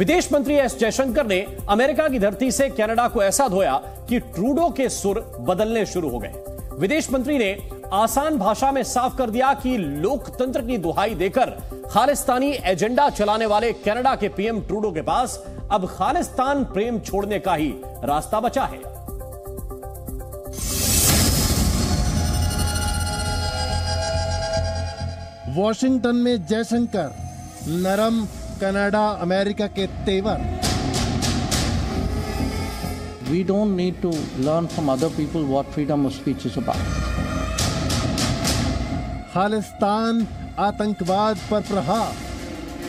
विदेश मंत्री एस जयशंकर ने अमेरिका की धरती से कनाडा को ऐसा धोया कि ट्रूडो के सुर बदलने शुरू हो गए। विदेश मंत्री ने आसान भाषा में साफ़ कर दिया कि लोकतंत्र की दुहाई देकर खालिस्तानी एजेंडा चलाने वाले कनाडा के पीएम ट्रूडो के पास अब खालिस्तान प्रेम छोड़ने का ही रास्ता बचा है। वॉशिंगटन में जयशंकर, नरम कनाडा अमेरिका के तेवर। We don't need to learn from other people what freedom of speech is about Khalistan आतंकवाद पर प्रहार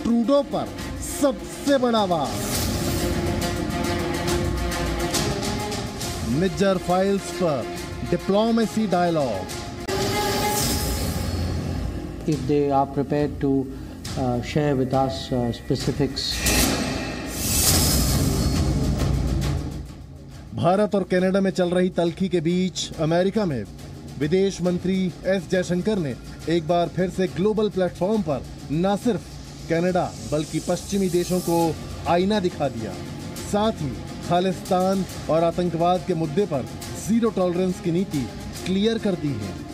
ट्रूडो पर सबसे बड़ा वार। निजर फाइल्स पर diplomacy dialogue. If they are prepare to uh, share with us uh, specifics, Bharat और Canada में चल रही तलखी के बीच अमेरिका में विदेश मंत्री एस जयशंकर ने एक बार फिर से ग्लोबल प्लेटफॉर्म पर न सिर्फ़ कनाडा बल्कि पश्चिमी देशों को आईना दिखा दिया। साथ ही खालिस्तान और आतंकवाद के मुद्दे पर ज़ीरो टॉलरेंस की नीति क्लियर कर दी है।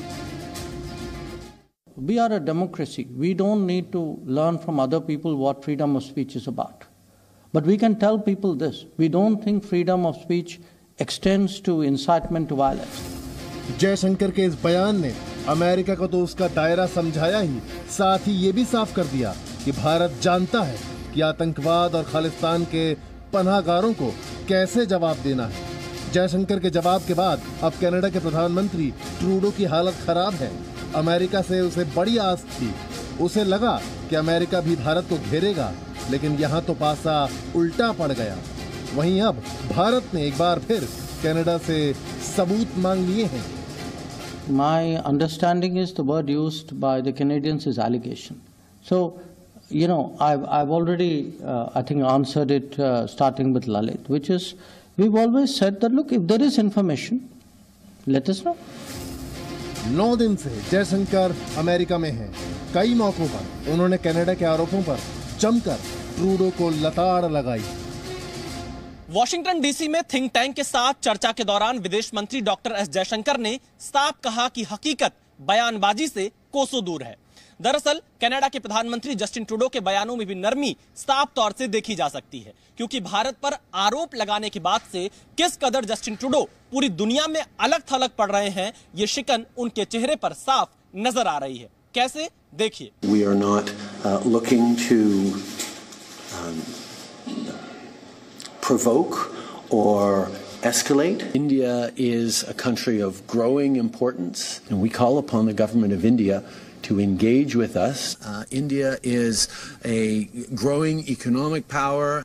We are a democracy. We don't need to learn from other people what freedom of speech is about. But we can tell people this we don't think freedom of speech extends to incitement to violence. Jaishankar के इस बयान ने America को तो उसका दायरा समझाया ही साथ ही ये भी साफ़ कर दिया कि भारत जानता है कि आतंकवाद और खालिस्तान के पनाहगारों को कैसे जवाब देना है जयशंकर के जवाब के बाद अब कनाडा के प्रधानमंत्री ट्रूडो की हालत खराब है अमेरिका से उसे बड़ी आस थी। उसे लगा कि अमेरिका भी भारत को घेरेगा, लेकिन यहाँ तो पासा उल्टा पड़ गया। वहीं अब भारत ने एक बार फिर कनाडा से सबूत मांग लिए हैं। My understanding is the word use by the Canadians is allegation so you know I I already I think answer it starting with Lalit which is we always set the look if there is information let is know नौ दिन से Jaishankar America में हैं। कई मौकों पर उन्होंने Canada के आरोपों पर जमकर ट्रूडो को लताड़ लगाई वॉशिंगटन डीसी में थिंक टैंक के साथ चर्चा के दौरान विदेश मंत्री डॉक्टर एस जयशंकर ने साफ़ कहा कि हकीकत बयानबाजी से कोसों दूर है दरअसल कनाडा के प्रधानमंत्री जस्टिन ट्रूडो के बयानों में भी नरमी साफ़ तौर से देखी जा सकती है क्योंकि भारत पर आरोप लगाने के बाद से किस कदर जस्टिन ट्रूडो पूरी दुनिया में अलग थलग पड़ रहे हैं ये शिकन उनके चेहरे पर साफ़ नज़र आ रही है। कैसे? देखिए। Not uh, looking to um, provoke or escalate. India is a country of growing importance, and we call upon the government of India to engage with us. Uh, India is a growing economic power.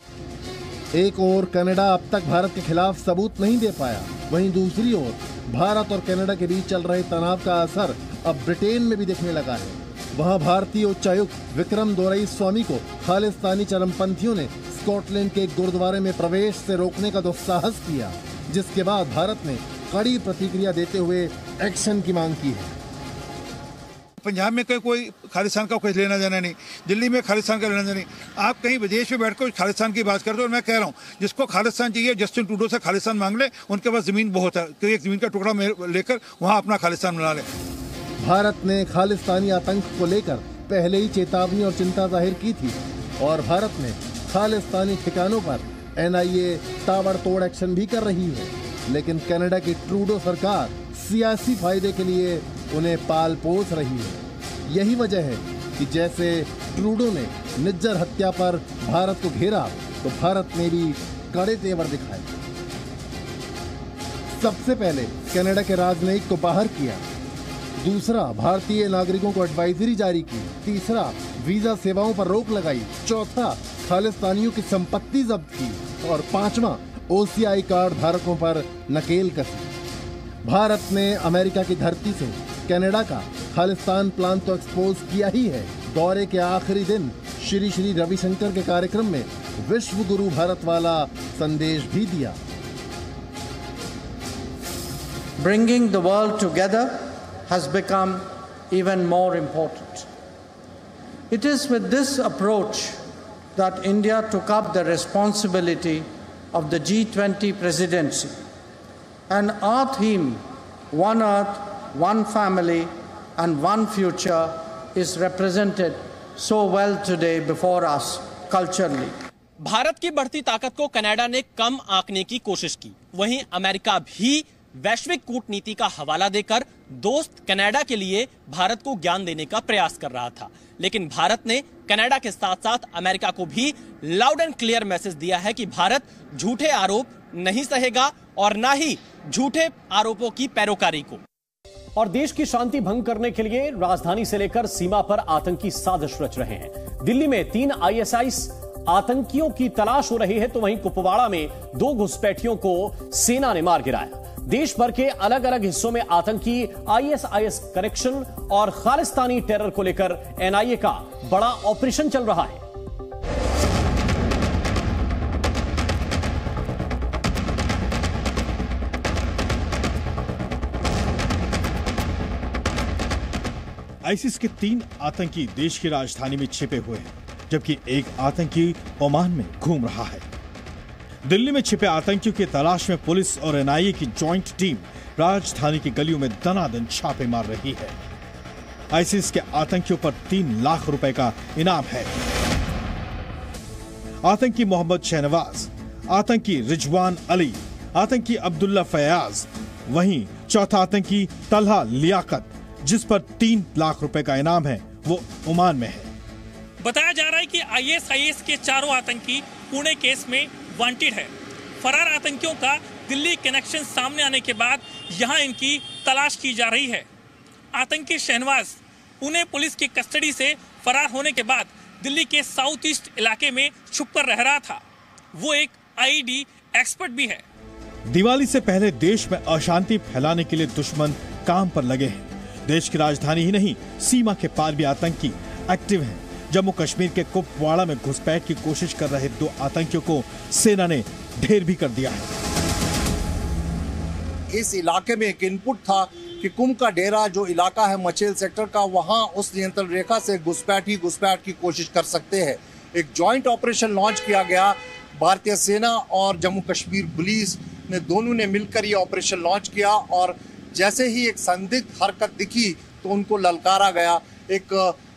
एक ओर Canada अब तक भारत के खिलाफ सबूत नहीं दे पाया वहीं दूसरी ओर भारत और कनाडा के बीच चल रहे तनाव का असर अब ब्रिटेन में भी दिखने लगा है वहाँ भारतीय उच्चायुक्त विक्रम दोरई स्वामी को खालिस्तानी चरमपंथियों ने स्कॉटलैंड के एक गुरुद्वारे में प्रवेश से रोकने का दुस्साहस किया जिसके बाद भारत ने कड़ी प्रतिक्रिया देते हुए एक्शन की मांग की है पंजाब में कोई कोई खालिस्तान का कुछ लेना देना नहीं। दिल्ली में खालिस्तान का लेना देना नहीं। आप कहीं विदेश में बैठकर खालिस्तान की बात करते हो और मैं कह रहा हूँ, जिसको खालिस्तान चाहिए, जस्टिन टूडो से खालिस्तान मांग ले, उनके पास ज़मीन बहुत है। तो एक ज़मीन का टुकड़ा लेकर वहाँ अपना खालिस्तान बना ले। भारत ने खालिस्तानी आतंक को लेकर पहले ही चेतावनी और चिंता ज़ाहिर की थी और भारत ने खालिस्तानी ठिकानों पर एनआईए ताबड़तोड़ एक्शन भी कर रही है। लेकिन कनाडा की ट्रूडो सरकार सियासी फ़ायदे के लिए उन्हें पाल पोस रही है। यही वजह है कि जैसे ट्रूडो ने निज्जर हत्या पर भारत को घेरा तो भारत ने भी कड़े तेवर दिखाए। सबसे पहले कनाडा के राजनयिक को बाहर किया। दूसरा, भारतीय नागरिकों को एडवाइजरी जारी की। तीसरा, वीज़ा सेवाओं पर रोक लगाई। चौथा, खालिस्तानियों की संपत्ति जब्त की। और पांचवा ओसीआई कार्ड धारकों पर नकेल कसी। भारत ने अमेरिका की धरती से कनाडा का खालिस्तान प्लान तो एक्सपोज किया ही है। दौरे के आखिरी दिन श्री श्री रविशंकर के कार्यक्रम में विश्व गुरु भारत वाला संदेश भी दिया। Bringing the world together has become even more important it is with this approach that India took up the responsibility of the G twenty presidency and our theme one earth One Family, and One Future, is represented so well today before us culturally. Bharat की बढ़ती ताकत को Canada ने कम आंकने की कोशिश की। वहीं America भी वैश्विक कूटनीति का हवाला देकर दोस्त कनाडा के लिए भारत को ज्ञान देने का प्रयास कर रहा था। लेकिन भारत ने कनाडा के साथ साथ अमेरिका को भी लाउड एंड क्लियर मैसेज दिया है कि भारत झूठे आरोप नहीं सहेगा और ना ही झूठे आरोपों की पैरोकारी को। और देश की शांति भंग करने के लिए राजधानी से लेकर सीमा पर आतंकी साजिश रच रहे हैं। दिल्ली में तीन आईएसआई आतंकियों की तलाश हो रही है तो वहीं कुपवाड़ा में दो घुसपैठियों को सेना ने मार गिराया। देश भर के अलग अलग हिस्सों में आतंकी आईएसआईएस कनेक्शन और खालिस्तानी टेरर को लेकर एनआईए का बड़ा ऑपरेशन चल रहा है। आईसिस के तीन आतंकी देश की राजधानी में छिपे हुए हैं, जबकि एक आतंकी ओमान में घूम रहा है। दिल्ली में छिपे आतंकियों की तलाश में पुलिस और एनआईए की जॉइंट टीम राजधानी की गलियों में दनादन छापे मार रही है। आईसिस के आतंकियों पर तीन लाख रुपए का इनाम है। आतंकी मोहम्मद शहनवाज, आतंकी रिजवान अली, आतंकी अब्दुल्ला फयाज, वहीं चौथा आतंकी तलहा लियाकत जिस पर तीन लाख रुपए का इनाम है वो ओमान में है। बताया जा रहा है कि आईएसआईएस के चारों आतंकी पुणे केस में वांटेड है। फरार आतंकियों का दिल्ली कनेक्शन सामने आने के बाद यहाँ इनकी तलाश की जा रही है। आतंकी शहनवाज पुणे पुलिस की कस्टडी से फरार होने के बाद दिल्ली के साउथ ईस्ट इलाके में छुपकर रह रहा था। वो एक आईडी एक्सपर्ट भी है। दिवाली से पहले देश में अशांति फैलाने के लिए दुश्मन काम पर लगे हैं। देश की राजधानी ही नहीं, सीमा के पार भी आतंकी एक्टिव हैं। जम्मू कश्मीर के कुपवाड़ा में घुसपैठ की कोशिश कर रहे दो आतंकियों को सेना ने ढेर भी कर दिया है। इस इलाके में एक इनपुट था कि कुंभ का डेरा जो इलाका है मचेल सेक्टर का, वहाँ उस नियंत्रण रेखा से घुसपैठ ही घुसपैठ की कोशिश कर सकते हैं। एक जॉइंट ऑपरेशन लॉन्च किया गया, भारतीय सेना और जम्मू कश्मीर पुलिस ने दोनों ने मिलकर ये ऑपरेशन लॉन्च किया और जैसे ही एक संदिग्ध हरकत दिखी तो उनको ललकारा गया। एक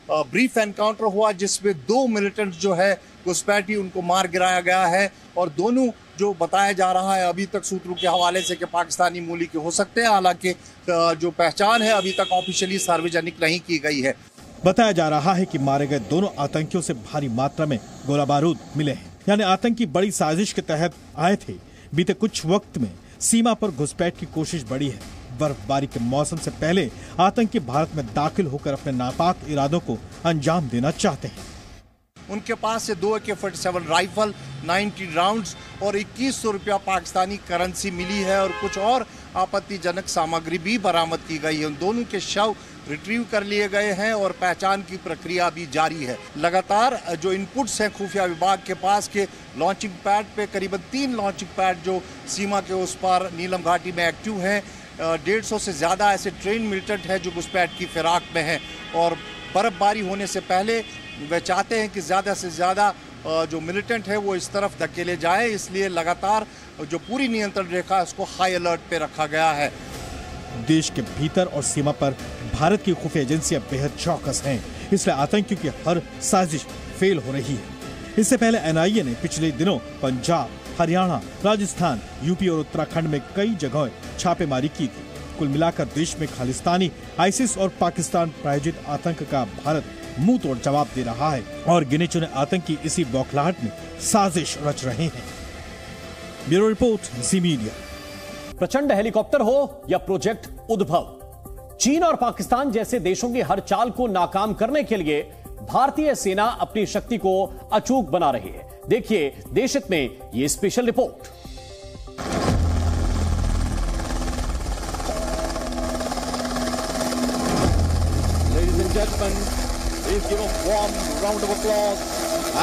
ब्रीफ एनकाउंटर हुआ, जिसमें दो मिलिटेंट जो है घुसपैठी उनको मार गिराया गया है। और दोनों जो बताया जा रहा है, अभी तक सूत्रों के हवाले से कि पाकिस्तानी मूली के हो सकते हैं, हालाँकि जो पहचान है, अभी तक ऑफिशियली सार्वजनिक नहीं की गई है। बताया जा रहा है कि मारे गए दोनों आतंकियों से भारी मात्रा में गोला बारूद मिले हैं। यानी आतंकी बड़ी साजिश के तहत आए थे। बीते कुछ वक्त में सीमा पर घुसपैठ की कोशिश बढ़ी है। बर्फबारी के मौसम से पहले आतंकी भारत में दाखिल होकर अपने नापाक इरादों को अंजाम देना चाहते हैं। उनके पास से दो के फोर्टी सेवन राइफल 90 राउंड्स और इक्कीस सौ रुपया पाकिस्तानी करेंसी मिली है और कुछ और आपत्तिजनक सामग्री भी बरामद की गई है। उन दोनों के शव रिट्रीव कर लिए गए हैं और पहचान की प्रक्रिया भी जारी है। लगातार जो इनपुट्स हैं खुफिया विभाग के पास के लॉन्चिंग पैड पे करीबन तीन लॉन्चिंग पैड जो सीमा के उस पार नीलम घाटी में एक्टिव हैं डेढ़ सौ से ज़्यादा ऐसे ट्रेन मिलिटेंट हैं जो घुसपैठ की फिराक में हैं। और बर्फबारी होने से पहले वे चाहते हैं कि ज़्यादा से ज़्यादा जो मिलिटेंट है वो इस तरफ़ धकेले जाए। इसलिए लगातार जो पूरी नियंत्रण रेखा है, उसको हाई अलर्ट पे रखा गया है। देश के भीतर और सीमा पर भारत की खुफिया एजेंसियाँ बेहद चौकस हैं। इसलिए आतंकियों की हर साजिश फेल हो रही है। इससे पहले एनआईए ने पिछले दिनों पंजाब हरियाणा, राजस्थान, यूपी और उत्तराखंड में कई जगह छापेमारी की थी। कुल मिलाकर देश में खालिस्तानी, आईसिस और पाकिस्तान प्रायोजित आतंक का भारत मुँह तोड़ जवाब दे रहा है और गिने चुने आतंकी इसी बौखलाहट में साजिश रच रहे हैं। Bureau report, Zee Media. Prachand helicopter हो या प्रोजेक्ट उद्भव, चीन और पाकिस्तान जैसे देशों की हर चाल को नाकाम करने के लिए भारतीय सेना अपनी शक्ति को अचूक बना रही है। देखिए देशित में ये special report please give a warm round of applause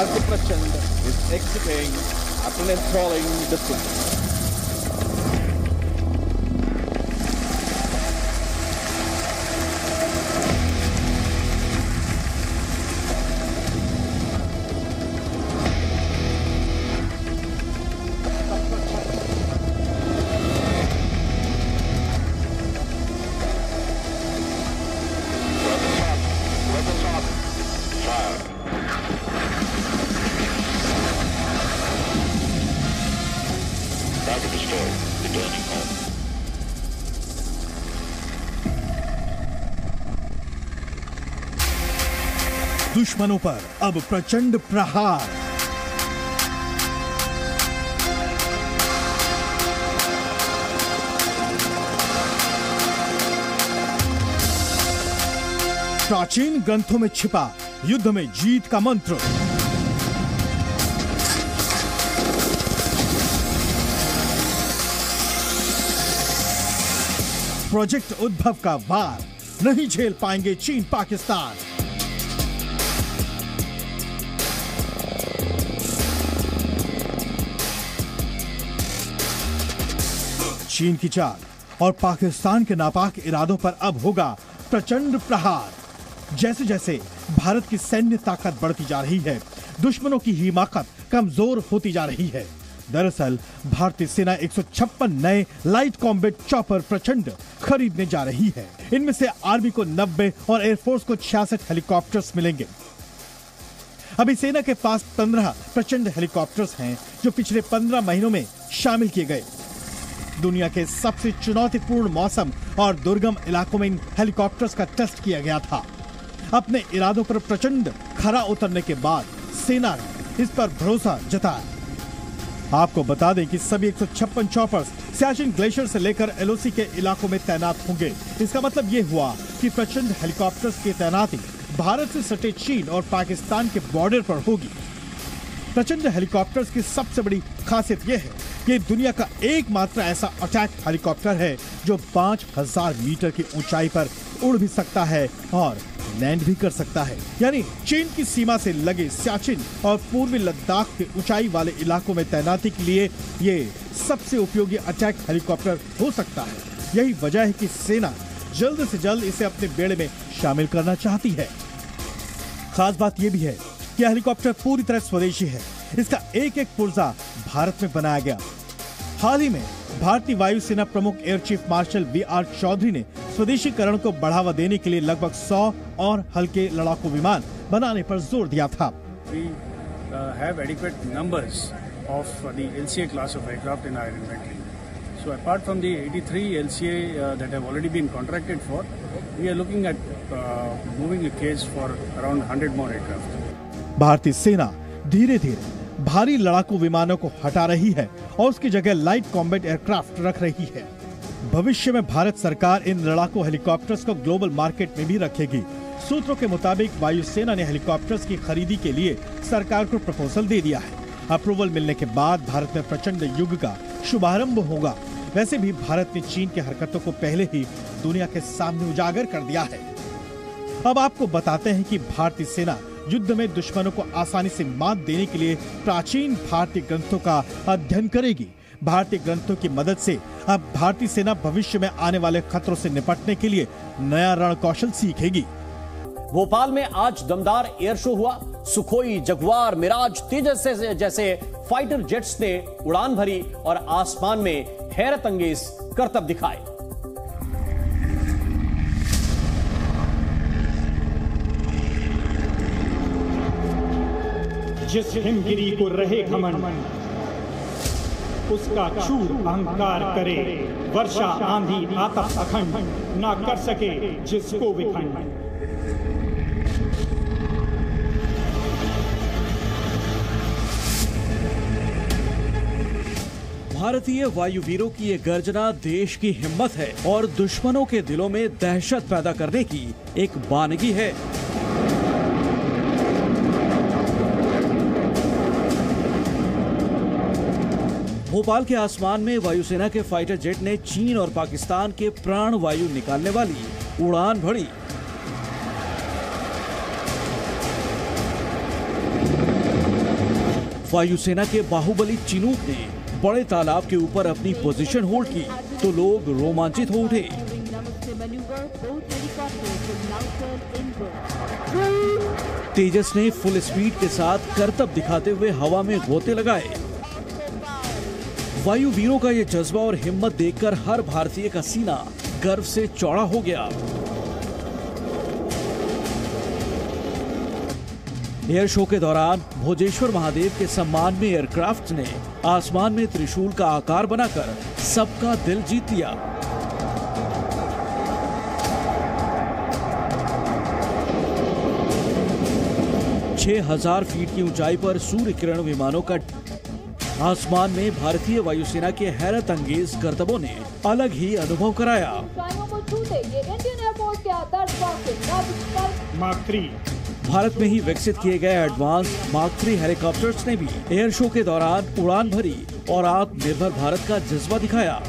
as the president is exiting after an enthralling distance. दुश्मनों पर अब प्रचंड प्रहार। प्राचीन ग्रंथों में छिपा युद्ध में जीत का मंत्र। प्रोजेक्ट उद्भव का वार। नहीं झेल पाएँगे चीन, पाकिस्तान। चीन की चाल और पाकिस्तान के नापाक इरादों पर अब होगा प्रचंड प्रहार। जैसे जैसे भारत की सैन्य ताकत बढ़ती जा रही है, दुश्मनों की हिमाकत कमज़ोर होती जा रही है। दरअसल, भारतीय सेना 156 नए लाइट कॉम्बेट चॉपर प्रचंड खरीदने जा रही है। इनमें से आर्मी को 90 और एयरफोर्स को छियासठ हेलीकॉप्टर्स मिलेंगे। अभी सेना के पास 15 प्रचंड हेलीकॉप्टर्स हैं, जो पिछले 15 महीनों में शामिल किए गए। दुनिया के सबसे चुनौतीपूर्ण मौसम और दुर्गम इलाकों में इन हेलीकॉप्टर्स का टेस्ट किया गया था। अपने इरादों पर प्रचंड खरा उतरने के बाद सेना ने इस पर भरोसा जताया। आपको बता दें कि सभी 156 चॉपर्स सियाचिन ग्लेशियर से लेकर एलओसी के इलाकों में तैनात होंगे। इसका मतलब ये हुआ कि प्रचंड हेलीकॉप्टर्स की तैनाती भारत से सटे चीन और पाकिस्तान के बॉर्डर पर होगी। प्रचंड हेलीकॉप्टर्स की सबसे बड़ी खासियत यह है कि दुनिया का एकमात्र ऐसा अटैक हेलीकॉप्टर है जो 5000 मीटर की ऊंचाई पर उड़ भी सकता है और लैंड भी कर सकता है। यानी चीन की सीमा से लगे सियाचिन और पूर्वी लद्दाख के ऊंचाई वाले इलाकों में तैनाती के लिए ये सबसे उपयोगी अटैक हेलीकॉप्टर हो सकता है। यही वजह है कि सेना जल्द से जल्द इसे अपने बेड़े में शामिल करना चाहती है। खास बात यह भी है यह हेलीकॉप्टर पूरी तरह स्वदेशी है। इसका एक एक पुर्जा भारत में बनाया गया। हाल ही में भारतीय वायुसेना प्रमुख air chief marshal V R Chaudhari ने स्वदेशीकरण को बढ़ावा देने के लिए लगभग सौ और हल्के लड़ाकू विमान बनाने पर ज़ोर दिया था। uh, So apart from the 83 LCA uh, that have already been contracted for, we are looking at uh, moving a case for around 100 more aircraft. भारतीय सेना धीरे धीरे भारी लड़ाकू विमानों को हटा रही है और उसकी जगह लाइट कॉम्बैट एयरक्राफ्ट रख रही है। भविष्य में भारत सरकार इन लड़ाकू हेलीकॉप्टर्स को ग्लोबल मार्केट में भी रखेगी। सूत्रों के मुताबिक वायुसेना ने हेलीकॉप्टर्स की खरीदी के लिए सरकार को प्रपोजल दे दिया है। अप्रूवल मिलने के बाद भारत में प्रचंड युग का शुभारंभ होगा। वैसे भी भारत ने चीन की हरकतों को पहले ही दुनिया के सामने उजागर कर दिया है। अब आपको बताते हैं कि भारतीय सेना युद्ध में दुश्मनों को आसानी से मात देने के लिए प्राचीन भारतीय ग्रंथों का अध्ययन करेगी। भारतीय ग्रंथों की मदद से अब भारतीय सेना भविष्य में आने वाले खतरों से निपटने के लिए नया रण कौशल सीखेगी। भोपाल में आज दमदार एयर शो हुआ। सुखोई जगुआर मिराज तेजस जैसे फाइटर जेट्स ने उड़ान भरी और आसमान में हैरत अंगेज करतब दिखाए। जिस हिमगिरी को रहे घमंड, उसका चूर अहंकार करे। वर्षा आंधी आतप अखंड ना कर सके जिसको विखंड। भारतीय वायुवीरों की ये गर्जना देश की हिम्मत है और दुश्मनों के दिलों में दहशत पैदा करने की एक बानगी है। भोपाल के आसमान में वायुसेना के फाइटर जेट ने चीन और पाकिस्तान के प्राण वायु निकालने वाली उड़ान भरी। वायुसेना के बाहुबली चिनूक ने बड़े तालाब के ऊपर अपनी पोजीशन होल्ड की तो लोग रोमांचित हो उठे। तेजस ने फुल स्पीड के साथ करतब दिखाते हुए हवा में गोते लगाए। वायु वीरों का ये जज्बा और हिम्मत देखकर हर भारतीय का सीना गर्व से चौड़ा हो गया। एयर शो के दौरान भोजेश्वर महादेव के सम्मान में एयरक्राफ्ट ने आसमान में त्रिशूल का आकार बनाकर सबका दिल जीत लिया। छह हज़ार फीट की ऊंचाई पर सूर्य किरण विमानों का आसमान में भारतीय वायुसेना के हैरत अंगेज करतबों ने अलग ही अनुभव कराया। भारत में ही विकसित किए गए एडवांस मार्क थ्री हेलीकॉप्टर्स ने भी एयर शो के दौरान उड़ान भरी और आत्मनिर्भर भारत का जज्बा दिखाया।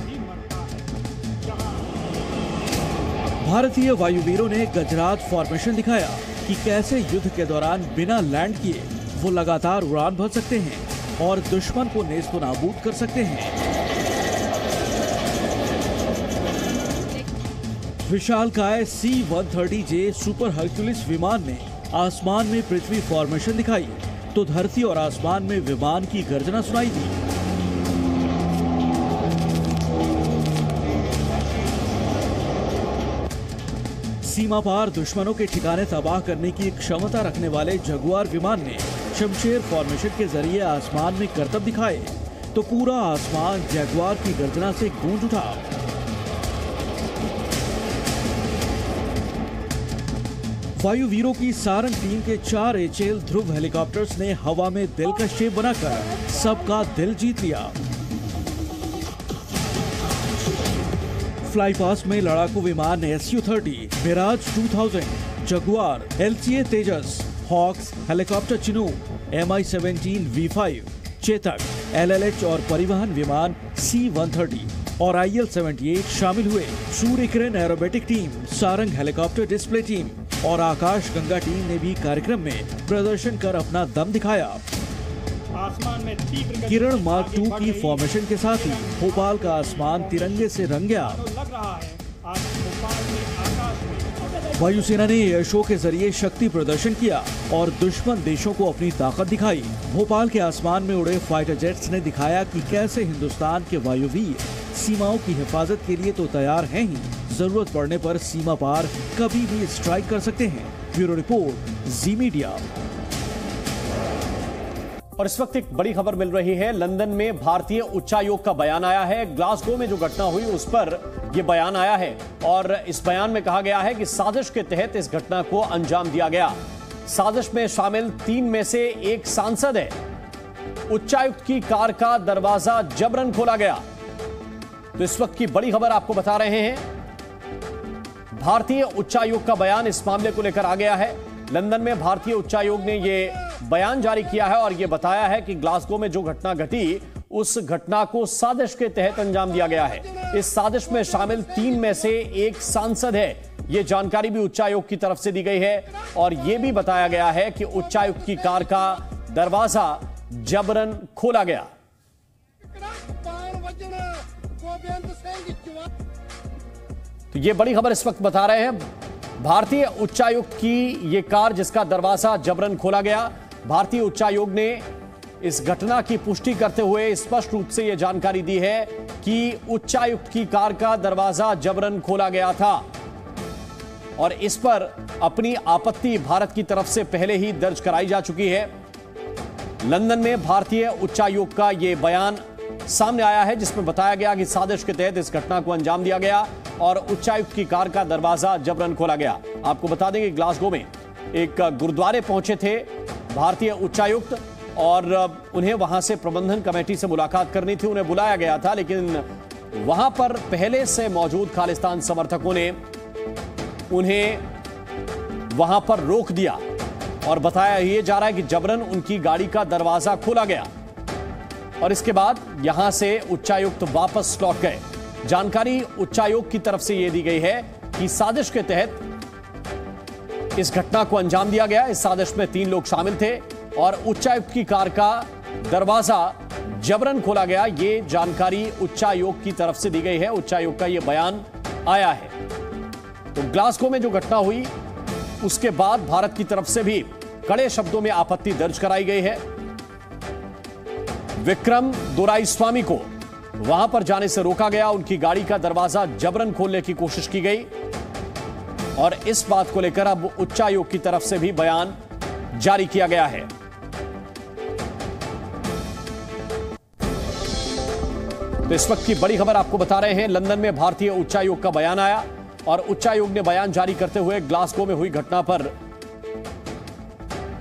भारतीय वायुवीरों ने गजरात फॉर्मेशन दिखाया कि कैसे युद्ध के दौरान बिना लैंड किए वो लगातार उड़ान भर सकते हैं। और दुश्मन को नेस्तो नाबूद कर सकते हैं। विशाल काय C one thirty J super Hercules विमान ने आसमान में पृथ्वी फॉर्मेशन दिखाई तो धरती और आसमान में विमान की गर्जना सुनाई दी। सीमा पार दुश्मनों के ठिकाने तबाह करने की क्षमता रखने वाले जगुआर विमान ने शमशेर फॉर्मेशन के ज़रिए आसमान में करतब दिखाए तो पूरा आसमान जगुआर की गर्जना से गूंज उठा। वायुवीरों की सारंग टीम के चार एचएल ध्रुव हेलीकॉप्टर्स ने हवा में दिल का शेप बनाकर सबका दिल जीत लिया। फ्लाई पास में लड़ाकू विमान S U thirty, Mirage two thousand, Jaguar, LCA Tejas. Hawks helicopter Chinook M I seventeen V five Chetak LLH और परिवहन विमान सी वन थर्टी और आई एल सेवेंटी एट शामिल हुए। Surya Kiran aerobatic team Sarang helicopter display team और Akash Ganga team ने भी कार्यक्रम में प्रदर्शन कर अपना दम दिखाया। आसमान में तीव्र किरण से मार्क टू की फॉर्मेशन के साथ ही भोपाल का आसमान तिरंगे से रंग गया। वायुसेना ने एयर शो के ज़रिए शक्ति प्रदर्शन किया और दुश्मन देशों को अपनी ताकत दिखाई। भोपाल के आसमान में उड़े फाइटर जेट्स ने दिखाया कि कैसे हिंदुस्तान के वायुवीर सीमाओं की हिफाजत के लिए तो तैयार हैं ही। ज़रूरत पड़ने पर सीमा पार कभी भी स्ट्राइक कर सकते हैं। Bureau report, Zee Media. और इस वक्त एक बड़ी खबर मिल रही है। लंदन में भारतीय उच्चायोग का बयान आया है। ग्लासगो में जो घटना हुई, उस पर यह बयान आया है। और इस बयान में कहा गया है कि साजिश के तहत इस घटना को अंजाम दिया गया। साजिश में शामिल तीन में से एक सांसद है। उच्चायुक्त की कार का दरवाज़ा जबरन खोला गया। तो इस वक्त की बड़ी खबर आपको बता रहे हैं। भारतीय उच्चायोग का बयान इस मामले को लेकर आ गया है। लंदन में भारतीय उच्चायोग ने यह बयान जारी किया है और यह बताया है कि ग्लासगो में जो घटना घटी, उस घटना को साजिश के तहत अंजाम दिया गया है। इस साजिश में शामिल तीन में से एक सांसद है। यह जानकारी भी उच्चायोग की तरफ़ से दी गई है और यह भी बताया गया है कि उच्चायुक्त की कार का दरवाज़ा जबरन खोला गया। तो ये बड़ी खबर इस वक्त बता रहे हैं। भारतीय उच्चायुक्त की ये कार जिसका दरवाज़ा जबरन खोला गया, भारतीय उच्चायोग ने इस घटना की पुष्टि करते हुए स्पष्ट रूप से यह जानकारी दी है कि उच्चायुक्त की कार का दरवाज़ा जबरन खोला गया था और इस पर अपनी आपत्ति भारत की तरफ़ से पहले ही दर्ज कराई जा चुकी है। लंदन में भारतीय उच्चायोग का यह बयान सामने आया है, जिसमें बताया गया कि साजिश के तहत इस घटना को अंजाम दिया गया और उच्चायुक्त की कार का दरवाज़ा जबरन खोला गया। आपको बता दें कि ग्लासगो में एक गुरुद्वारे पहुँचे थे भारतीय उच्चायुक्त और उन्हें वहाँ से प्रबंधन कमेटी से मुलाकात करनी थी, उन्हें बुलाया गया था, लेकिन वहाँ पर पहले से मौजूद खालिस्तान समर्थकों ने उन्हें वहाँ पर रोक दिया और बताया यह जा रहा है कि जबरन उनकी गाड़ी का दरवाज़ा खोला गया। और इसके बाद यहाँ से उच्चायुक्त वापस लौट गए। जानकारी उच्चायोग की तरफ़ से यह दी गई है कि साजिश के तहत इस घटना को अंजाम दिया गया। इस साजिश में तीन लोग शामिल थे और उच्चायुक्त की कार का दरवाज़ा जबरन खोला गया। यह जानकारी उच्चायोग की तरफ़ से दी गई है। उच्चायोग का यह बयान आया है। तो ग्लासगो में जो घटना हुई, उसके बाद भारत की तरफ़ से भी कड़े शब्दों में आपत्ति दर्ज कराई गई है। विक्रम दोराई स्वामी को वहाँ पर जाने से रोका गया। उनकी गाड़ी का दरवाज़ा जबरन खोलने की कोशिश की गई। और इस बात को लेकर अब उच्चायोग की तरफ़ से भी बयान जारी किया गया है। तो इस वक्त की बड़ी खबर आपको बता रहे हैं, लंदन में भारतीय उच्चायोग का बयान आया और उच्चायोग ने बयान जारी करते हुए ग्लासगो में हुई घटना पर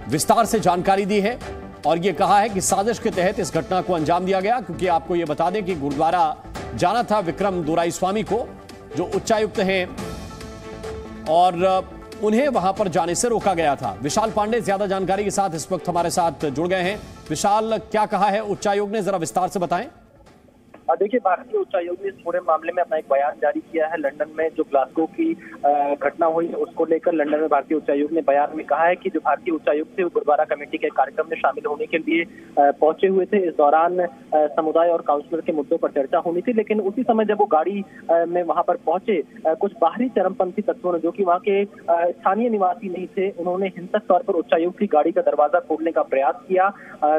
विस्तार से जानकारी दी है। और यह कहा है कि साजिश के तहत इस घटना को अंजाम दिया गया, क्योंकि आपको यह बता दें कि गुरुद्वारा जाना था विक्रम दुराई स्वामी को, जो उच्चायुक्त हैं, और उन्हें वहाँ पर जाने से रोका गया था। विशाल पांडे, ज़्यादा जानकारी के साथ इस वक्त हमारे साथ जुड़ गए हैं। विशाल, क्या कहा है? उच्चायोग ने जरा विस्तार से बताएँ। देखिए, भारतीय उच्चायोग ने इस पूरे मामले में अपना एक बयान जारी किया है लंदन में, जो ग्लासगो की घटना हुई उसको लेकर लंदन में भारतीय उच्चायोग ने बयान में कहा है कि जो भारतीय उच्चायुक्त थे वो गुरुद्वारा कमेटी के कार्यक्रम में शामिल होने के लिए पहुँचे हुए थे, इस दौरान समुदाय और काउंसिलर के मुद्दों पर चर्चा होनी थी, लेकिन उसी समय जब वो गाड़ी में वहाँ पर पहुँचे कुछ बाहरी चरमपंथी तत्वों ने, जो कि वहाँ के स्थानीय निवासी नहीं थे, उन्होंने हिंसक तौर पर उच्चायुक्त की गाड़ी का दरवाज़ा खोलने का प्रयास किया।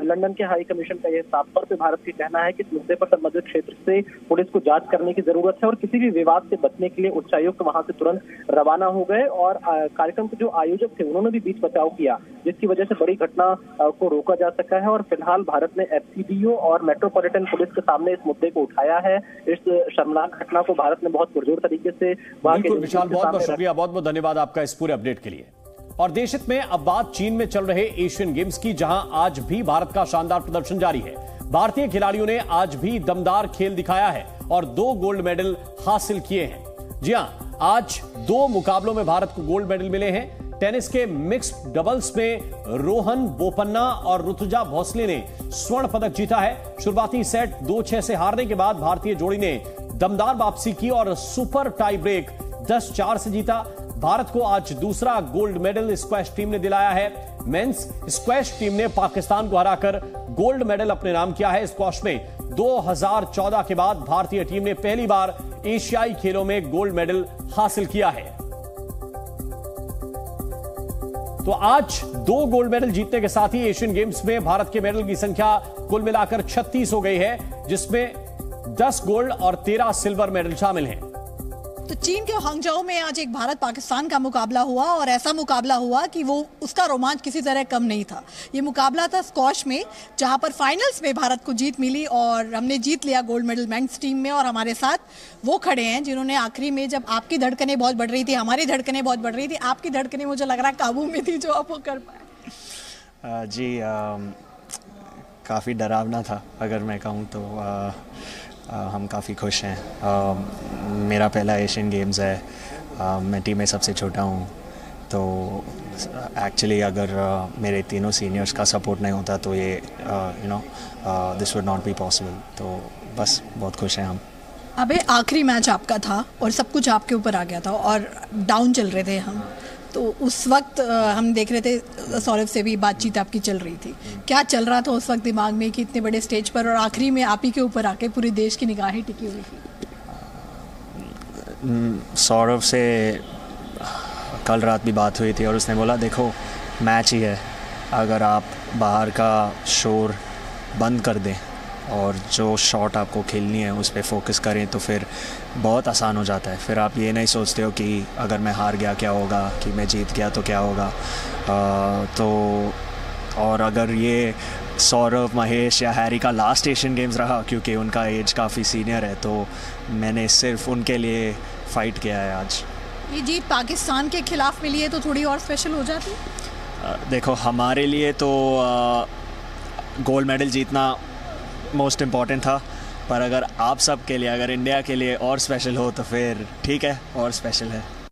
लंदन के हाई कमीशन का यह साफ़ तौर पर भारत का कहना है कि इस मुद्दे पर संबंधित क्षेत्र से पुलिस को जाँच करने की ज़रूरत है और किसी भी विवाद से बचने के लिए उच्चायुक्त वहाँ से तुरंत रवाना हो गए और कार्यक्रम के जो आयोजक थे उन्होंने भी बीच बचाव किया जिसकी वजह से बड़ी घटना को रोका जा सका है और फ़िलहाल भारत ने एफसीडीओ और मेट्रोपॉलिटन पुलिस के सामने इस मुद्दे को उठाया है। इस शर्मनाक घटना को भारत ने बहुत पुरजोर तरीके से विशाल बहुत बहुत शुक्रिया बहुत बहुत धन्यवाद आपका इस पूरे अपडेट के लिए। और देशित में अब बात चीन में चल रहे एशियन गेम्स की जहाँ आज भी भारत का शानदार प्रदर्शन जारी है। भारतीय खिलाड़ियों ने आज भी दमदार खेल दिखाया है और दो गोल्ड मेडल हासिल किए हैं। जी हाँ, आज दो मुकाबलों में भारत को गोल्ड मेडल मिले हैं। टेनिस के मिक्स डबल्स में रोहन बोपन्ना और ऋतुजा भोसले ने स्वर्ण पदक जीता है। शुरुआती सेट दो छह से हारने के बाद भारतीय जोड़ी ने दमदार वापसी की और सुपर टाई ब्रेक दस चार से जीता। भारत को आज दूसरा गोल्ड मेडल स्क्वैश टीम ने दिलाया है। मेंस स्क्वैश टीम ने पाकिस्तान को हराकर गोल्ड मेडल अपने नाम किया है। स्क्वैश में 2014 के बाद भारतीय टीम ने पहली बार एशियाई खेलों में गोल्ड मेडल हासिल किया है। तो आज दो गोल्ड मेडल जीतने के साथ ही एशियन गेम्स में भारत के मेडल की संख्या कुल मिलाकर 36 हो गई है, जिसमें 10 गोल्ड और 13 सिल्वर मेडल शामिल हैं। तो चीन के हांगजाओ में आज एक भारत पाकिस्तान का मुकाबला हुआ और ऐसा मुकाबला हुआ कि वो उसका रोमांच किसी तरह कम नहीं था। ये मुकाबला था स्कॉश में जहाँ पर फाइनल्स में भारत को जीत मिली और हमने जीत लिया गोल्ड मेडल मेंस टीम में और हमारे साथ वो खड़े हैं जिन्होंने आखिरी में जब आपकी धड़कनें बहुत बढ़ रही थी हमारी धड़कनें बहुत बढ़ रही थी आपकी धड़कनें मुझे लग रहा काबू में थी जो आप वो कर पाए। जी काफ़ी डरावना था अगर मैं कहूँ तो आ, हम काफ़ी खुश हैं। मेरा पहला एशियन गेम्स है। मैं टीम में सबसे छोटा हूँ। तो एक्चुअली अगर मेरे तीनों सीनियर्स का सपोर्ट नहीं होता तो ये you know this would not be possible तो बस, बहुत खुश हैं हम। अबे, आखिरी मैच आपका था और सब कुछ आपके ऊपर आ गया था और डाउन चल रहे थे हम। तो उस वक्त हम देख रहे थे सौरभ से भी बातचीत आपकी चल रही थी। क्या चल रहा था उस वक्त दिमाग में कि इतने बड़े स्टेज पर और आखिरी में आप ही के ऊपर आके पूरे देश की निगाहें टिकी हुई थी? सौरभ से कल रात भी बात हुई थी और उसने बोला, देखो, मैच ही है। अगर आप बाहर का शोर बंद कर दें और जो शॉट आपको खेलनी है उस पर फोकस करें तो फिर बहुत आसान हो जाता है। फिर आप ये नहीं सोचते हो कि अगर मैं हार गया क्या होगा? कि मैं जीत गया तो क्या होगा? आ, तो और अगर ये सौरभ महेश या हैरी का लास्ट एशियन गेम्स रहा क्योंकि उनका एज काफ़ी सीनियर है तो मैंने सिर्फ़ उनके लिए फ़ाइट किया है आज। ये जीत पाकिस्तान के खिलाफ मिली है तो थोड़ी और स्पेशल हो जाती? देखो हमारे लिए तो गोल्ड मेडल जीतना मोस्ट इंपॉर्टेंट था, पर अगर आप सब के लिए, अगर इंडिया के लिए और स्पेशल हो तो फिर ठीक है, और स्पेशल है।